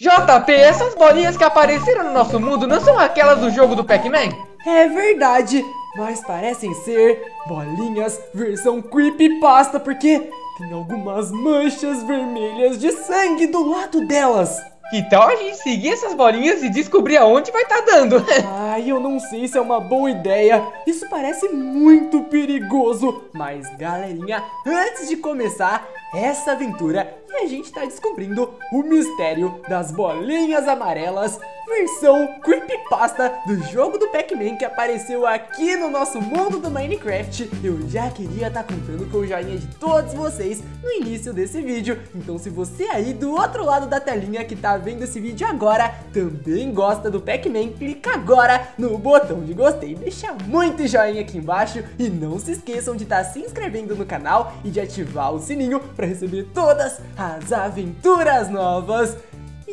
JP, essas bolinhas que apareceram no nosso mundo não são aquelas do jogo do Pac-Man? É verdade, mas parecem ser bolinhas versão creepypasta porque tem algumas manchas vermelhas de sangue do lado delas. Que tal a gente seguir essas bolinhas e descobrir aonde vai estar tá dando? Ai, eu não sei se é uma boa ideia. Isso parece muito perigoso. Mas, galerinha, antes de começar essa aventura, a gente tá descobrindo o mistério das bolinhas amarelas versão creepypasta do jogo do Pac-Man que apareceu aqui no nosso mundo do Minecraft. Eu já queria estar tá contando com o joinha de todos vocês no início desse vídeo. Então se você aí do outro lado da telinha que tá vendo esse vídeo agora também gosta do Pac-Man, clica agora no botão de gostei, deixa muito joinha aqui embaixo e não se esqueçam de estar tá se inscrevendo no canal e de ativar o sininho para receber todas as aventuras novas.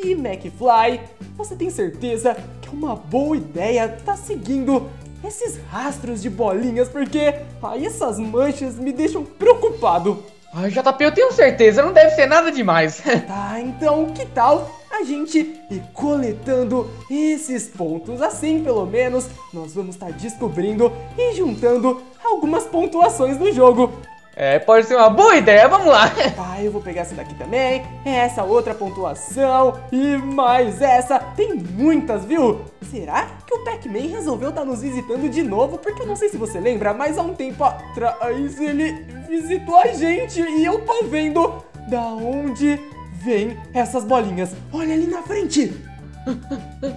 E McFly, você tem certeza que é uma boa ideia estar tá seguindo esses rastros de bolinhas? Porque aí essas manchas me deixam preocupado. Ai, JP, eu tenho certeza, não deve ser nada demais. tá, então que tal a gente ir coletando esses pontos? Assim, pelo menos, nós vamos estar tá descobrindo e juntando algumas pontuações do jogo. É, pode ser uma boa ideia, vamos lá. Tá, eu vou pegar essa daqui também, essa outra pontuação e mais essa. Tem muitas, viu? Será que o Pac-Man resolveu estar tá nos visitando de novo? Porque eu não sei se você lembra, mas há um tempo atrás ele visitou a gente e eu tô vendo da onde vem essas bolinhas. Olha ali na frente.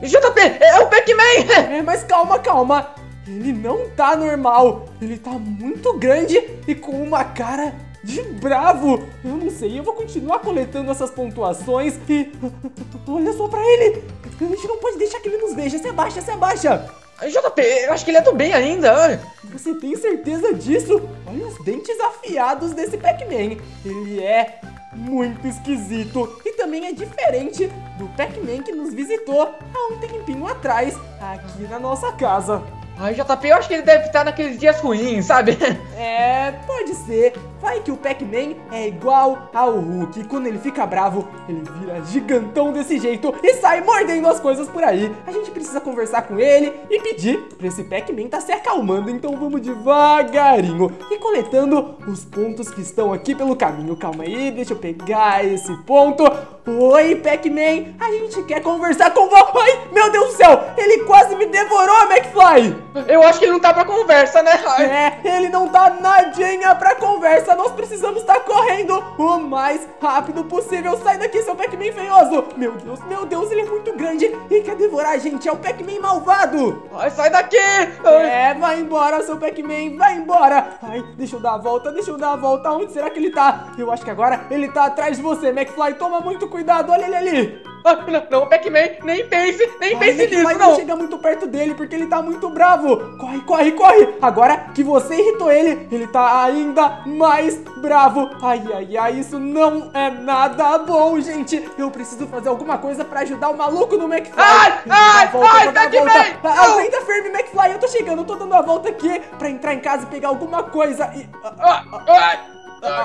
JP, é o Pac-Man! É, mas calma, calma. Ele não tá normal. Ele tá muito grande e com uma cara de bravo. Eu não sei, eu vou continuar coletando essas pontuações e... Olha só pra ele. A gente não pode deixar que ele nos veja. Se abaixa, se abaixa. JP, eu acho que ele é do bem ainda. Você tem certeza disso? Olha os dentes afiados desse Pac-Man. Ele é muito esquisito e também é diferente do Pac-Man que nos visitou há um tempinho atrás aqui na nossa casa. Ai, JP, eu acho que ele deve estar naqueles dias ruins, sabe? É, pode ser. Vai que o Pac-Man é igual ao Hulk. Quando ele fica bravo, ele vira gigantão desse jeito e sai mordendo as coisas por aí. A gente precisa conversar com ele e pedir pra esse Pac-Man tá se acalmando. Então vamos devagarinho e coletando os pontos que estão aqui pelo caminho. Calma aí, deixa eu pegar esse ponto. Oi, Pac-Man, a gente quer conversar com você. Ai, meu Deus do céu, ele quase me devorou, McFly. Eu acho que ele não tá pra conversa, né? Ai. É, ele não tá nadinha pra conversa. Nós precisamos estar tá correndo o mais rápido possível. Sai daqui, seu Pac-Man feioso. Meu Deus, meu Deus, ele é muito grande e quer devorar a gente. É o Pac-Man malvado. Ai, sai daqui. Ai. É, vai embora, seu Pac-Man, vai embora. Ai, deixa eu dar a volta, deixa eu dar a volta. Onde será que ele tá? Eu acho que agora ele tá atrás de você, McFly. Toma muito cuidado, olha ele ali. Ah, não, não, Pac-Man, nem pense, nem Ai, pense nisso, não. chega muito perto dele porque ele tá muito bravo. Corre, corre, corre. Agora que você irritou ele, ele tá ainda mais bravo. Ai, ai, ai, isso não é nada bom, gente. Eu preciso fazer alguma coisa pra ajudar o maluco do McFly. Ai, ai, volta, ai, Pac-Man. Aguenta firme, McFly, eu tô chegando, eu tô dando a volta aqui pra entrar em casa e pegar alguma coisa. E... Ah, ah, ah,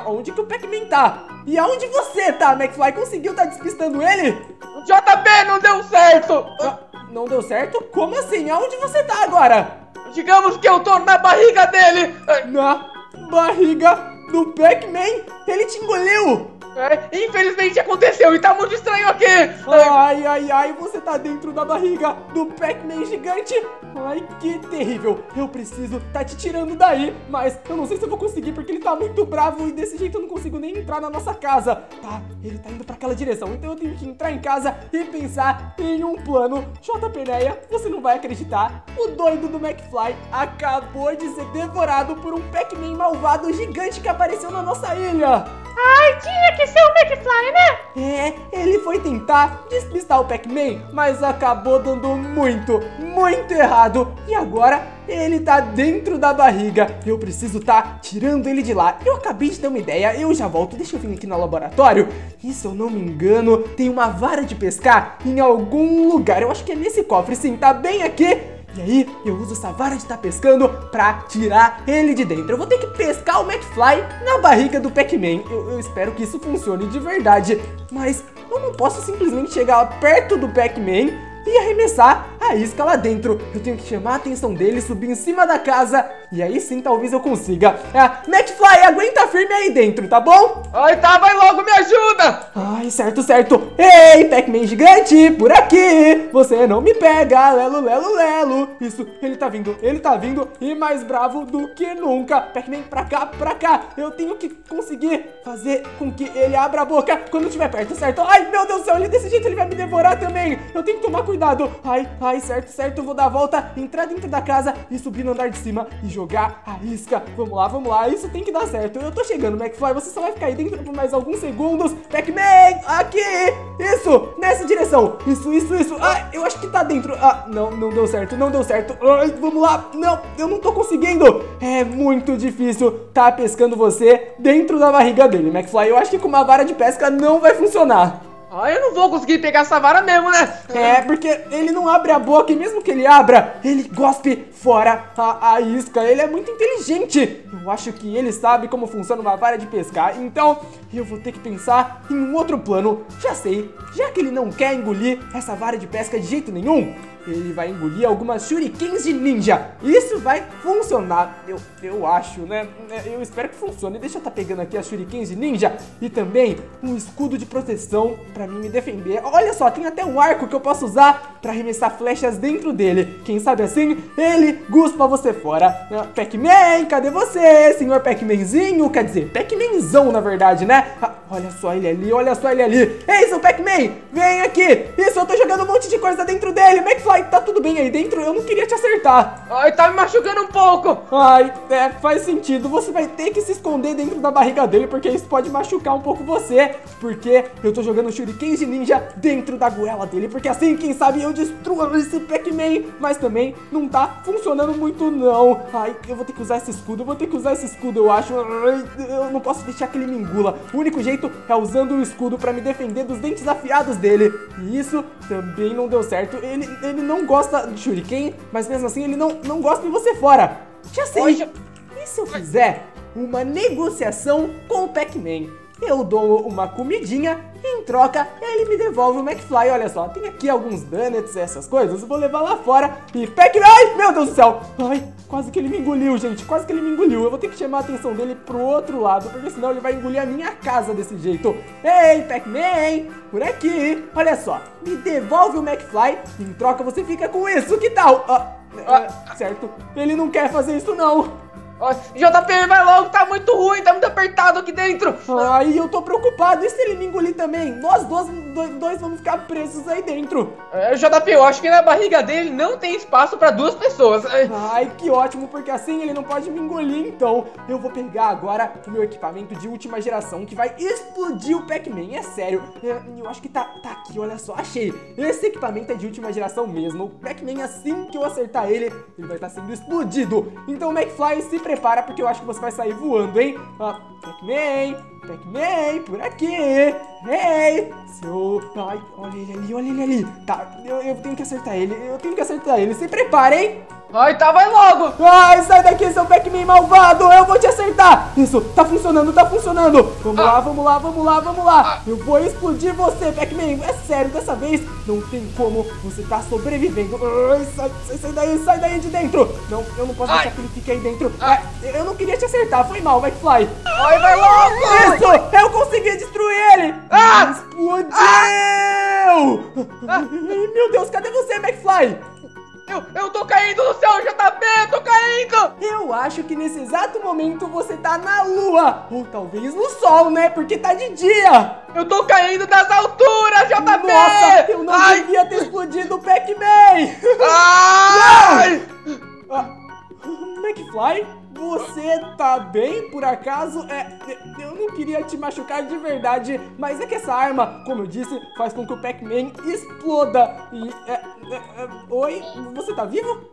onde que o Pac-Man tá? E aonde você tá, McFly? Conseguiu tá despistando ele? O JB não deu certo! Ah, não deu certo? Como assim? Aonde você tá agora? Digamos que eu tô na barriga dele! Na barriga do Pac-Man? Ele te engoliu! É, infelizmente aconteceu e tá muito estranho aqui. Ai, ai, ai, você tá dentro da barriga do Pac-Man gigante. Ai, que terrível. Eu preciso tá te tirando daí, mas eu não sei se eu vou conseguir porque ele tá muito bravo e desse jeito eu não consigo nem entrar na nossa casa. Tá, ele tá indo pra aquela direção, então eu tenho que entrar em casa e pensar em um plano. Neia, você não vai acreditar. O doido do McFly acabou de ser devorado por um Pac-Man malvado gigante que apareceu na nossa ilha. Ai, tinha que ser o McFly, né? É, ele foi tentar despistar o Pac-Man, mas acabou dando muito, muito errado. E agora ele tá dentro da barriga. Eu preciso tá tirando ele de lá. Eu acabei de ter uma ideia, eu já volto. Deixa eu vir aqui no laboratório. E se eu não me engano, tem uma vara de pescar em algum lugar. Eu acho que é nesse cofre, sim, tá bem aqui. E aí, eu uso essa vara de estar tá pescando pra tirar ele de dentro. Eu vou ter que pescar o McFly na barriga do Pac-Man. Eu, eu, espero que isso funcione de verdade. Mas eu não posso simplesmente chegar perto do Pac-Man e arremessar a isca lá dentro. Eu tenho que chamar a atenção dele, subir em cima da casa e aí sim talvez eu consiga. É, McFly, aguenta firme aí dentro, tá bom? Ai, tá, vai logo, me ajuda! Ai, certo, certo. Ei, Pac-Man gigante, por aqui. Você não me pega, lelo, lelo, lelo. Isso, ele tá vindo, ele tá vindo e mais bravo do que nunca. Pac-Man, pra cá, pra cá. Eu tenho que conseguir fazer com que ele abra a boca quando estiver perto, certo? Ai, meu Deus do céu, ele desse jeito ele vai me devorar também. Eu tenho que tomar cuidado. Ai, ai, certo, certo. Eu vou dar a volta, entrar dentro da casa e subir no andar de cima e jogar a isca. Vamos lá, vamos lá. Isso tem que dar certo. Eu tô chegando, McFly. Você só vai ficar aí dentro por mais alguns segundos. Pac-Man, aqui. Isso, nessa direção. Isso, isso, isso. Ai, eu acho que tá dentro. Ah, não, não deu certo, não deu certo. Ai, vamos lá. Não, eu não tô conseguindo. É muito difícil tá pescando você dentro da barriga dele, McFly. Eu acho que com uma vara de pesca não vai funcionar. Ah, eu não vou conseguir pegar essa vara mesmo, né? É, porque ele não abre a boca e mesmo que ele abra, ele gospe fora a, a isca. Ele é muito inteligente. Eu acho que ele sabe como funciona uma vara de pescar. Então, eu vou ter que pensar em um outro plano. Já sei, já que ele não quer engolir essa vara de pesca de jeito nenhum, ele vai engolir algumas shurikens de ninja. Isso vai funcionar, eu, eu acho, né? Eu espero que funcione. Deixa eu estar tá pegando aqui as shurikens de ninja e também um escudo de proteção para mim me defender. Olha só, tem até um arco que eu posso usar para arremessar flechas dentro dele. Quem sabe assim, ele guspa você fora. Ah, Pac-Man, cadê você, senhor Pac-Manzinho? Quer dizer, Pac-Manzão, na verdade, né? Ah, olha só ele ali, olha só ele ali. Ei, seu Pac-Man, vem aqui. Isso, eu tô jogando um monte de coisa dentro dele. McFly tá tudo bem aí dentro? Eu não queria te acertar. Ai, tá me machucando um pouco. Ai, é, faz sentido. Você vai ter que se esconder dentro da barriga dele, porque isso pode machucar um pouco você. Porque eu tô jogando shurikens de ninja dentro da goela dele, porque assim, quem sabe, eu destruo esse Pac-Man. Mas também não tá funcionando muito, não. Ai, eu vou ter que usar esse escudo, eu vou ter que usar esse escudo, eu acho. Eu não posso deixar que ele me engula. O único jeito é usando o escudo pra me defender dos dentes afiados dele. E isso também não deu certo. Ele, ele não gosta de Shuriken, mas mesmo assim ele não, não gosta de você fora. Já sei. Já... E se eu fizer uma negociação com o Pac-Man? Eu dou uma comidinha em troca ele me devolve o McFly. Olha só, tem aqui alguns donuts, essas coisas. Vou levar lá fora e Pac-Man. Ai, meu Deus do céu. Ai, quase que ele me engoliu, gente. Quase que ele me engoliu. Eu vou ter que chamar a atenção dele pro outro lado, porque senão ele vai engolir a minha casa desse jeito. Ei, Pac-Man, por aqui. Olha só, me devolve o McFly. Em troca você fica com isso. Que tal? Ah, ah, certo. Ele não quer fazer isso, não. JP, vai logo, tá muito ruim, tá muito apertado aqui dentro. Ai, eu tô preocupado. E se ele me engolir também? Nós dois, dois, dois vamos ficar presos aí dentro. É, JP, eu acho que na barriga dele não tem espaço pra duas pessoas. Ai, que ótimo, porque assim ele não pode me engolir. Então, eu vou pegar agora o meu equipamento de última geração que vai explodir o Pac-Man. É sério, é, eu acho que tá, tá aqui, olha só, achei. Esse equipamento é de última geração mesmo. O Pac-Man, assim que eu acertar ele, ele vai estar tá sendo explodido. Então, McFly se prepara porque eu acho que você vai sair voando, hein? Ah, Pac-Man, Pac-Man, por aqui. Ei, seu... Ai, olha ele ali, olha ele ali. Tá, eu, eu tenho que acertar ele, eu tenho que acertar ele. Se prepara, hein? Ai, tá, vai logo! Ai, sai daqui, seu Pac-Man malvado! Eu vou te acertar! Isso, tá funcionando, tá funcionando! Vamos ah. lá, vamos lá, vamos lá, vamos lá! Eu vou explodir você, Pac-Man! É sério, dessa vez não tem como você tá sobrevivendo! Ai, sai, sai, sai daí, sai daí de dentro! Não, eu não posso Ai. deixar que ele fique aí dentro! Ah. É, eu não queria te acertar, foi mal, McFly! Ai, vai logo! Isso! Eu consegui destruir ele! Ah! Explodiu! Ah! Meu Deus, cadê você, McFly? Eu, eu tô caindo no céu, JP, eu tô caindo! Eu acho que nesse exato momento você tá na lua, ou talvez no sol, né? Porque tá de dia! Eu tô caindo das alturas, JP! Nossa, eu não Ai. devia ter explodido o Pac-Man! Ai! ah, McFly? Você tá bem, por acaso? É, eu não queria te machucar de verdade, mas é que essa arma, como eu disse, faz com que o Pac-Man exploda. E, é, é, é, oi, você tá vivo?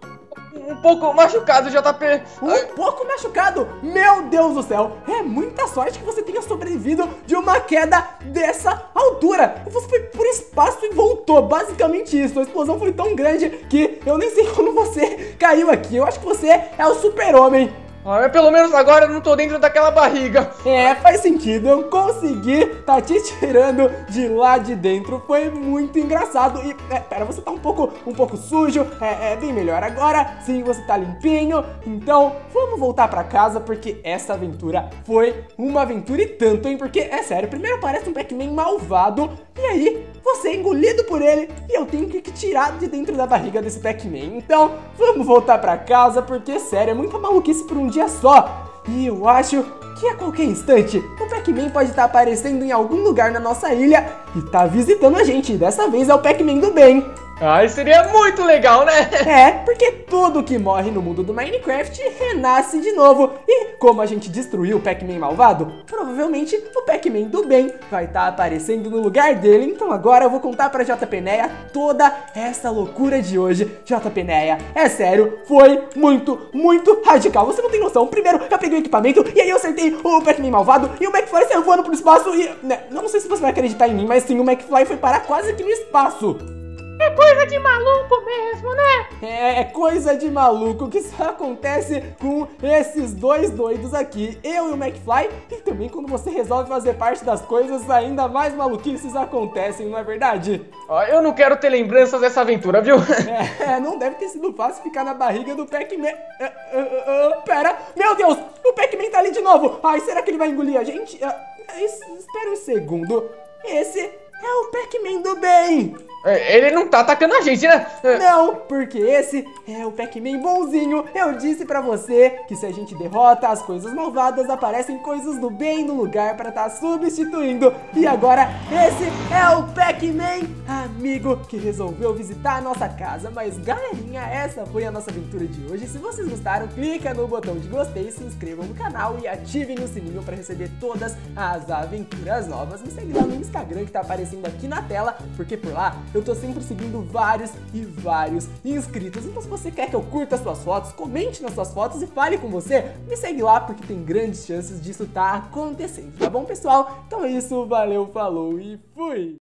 Um pouco machucado, JP. Um pouco machucado? Meu Deus do céu. É muita sorte que você tenha sobrevivido de uma queda dessa altura. Você foi por espaço e voltou. Basicamente isso. A explosão foi tão grande que eu nem sei como você caiu aqui. Eu acho que você é o super-homem. Ah, pelo menos agora eu não tô dentro daquela barriga. É, faz sentido. Eu consegui tá te tirando de lá de dentro. Foi muito engraçado. E, é, pera, você tá um pouco, um pouco sujo. É, é bem melhor agora. Sim, você tá limpinho. Então, vamos voltar pra casa porque essa aventura foi uma aventura e tanto, hein? Porque, é sério, primeiro parece um Pac-Man malvado. E aí, você é engolido por ele e eu tenho que tirar de dentro da barriga desse Pac-Man. Então, vamos voltar pra casa porque, sério, é muita maluquice por um dia só. E eu acho que a qualquer instante o Pac-Man pode estar aparecendo em algum lugar na nossa ilha e tá visitando a gente. Dessa vez é o Pac-Man do bem. Ai, seria muito legal, né? É, porque tudo que morre no mundo do Minecraft renasce de novo. E como a gente destruiu o Pac-Man malvado, provavelmente o Pac-Man do bem vai estar aparecendo no lugar dele. Então agora eu vou contar pra JP Neia toda essa loucura de hoje. JP Neia, é sério, foi muito, muito radical. Você não tem noção. Primeiro eu peguei o equipamento e aí eu acertei o Pac-Man malvado e o McFly saiu voando pro espaço e... Né, não sei se você vai acreditar em mim, mas sim, o McFly foi parar quase aqui no espaço. É coisa de maluco mesmo, né? É, é coisa de maluco que só acontece com esses dois doidos aqui, eu e o McFly, e também quando você resolve fazer parte das coisas, ainda mais maluquices acontecem, não é verdade? Ó, eu não quero ter lembranças dessa aventura, viu? É, não deve ter sido fácil ficar na barriga do Pac-Man. É, é, é, pera, meu Deus, o Pac-Man tá ali de novo. Ai, será que ele vai engolir a gente? É, é, espera um segundo, esse é o Pac-Man do bem. É, Ele não tá atacando a gente, né? É, Não, porque esse é o Pac-Man bonzinho. Eu disse pra você que se a gente derrota as coisas malvadas, aparecem coisas do bem no lugar pra estar substituindo. E agora, esse é o Pac-Man amigo que resolveu visitar a nossa casa. Mas galerinha, essa foi a nossa aventura de hoje. Se vocês gostaram, clica no botão de gostei, se inscrevam no canal e ativem o sininho pra receber todas as aventuras novas. Me segue lá no Instagram que tá aparecendo aqui na tela, porque por lá eu tô sempre seguindo vários e vários inscritos. Então se você quer que eu curta as suas fotos, comente nas suas fotos e fale com você, me segue lá porque tem grandes chances disso tá acontecendo, tá bom pessoal? Então é isso, valeu, falou e fui!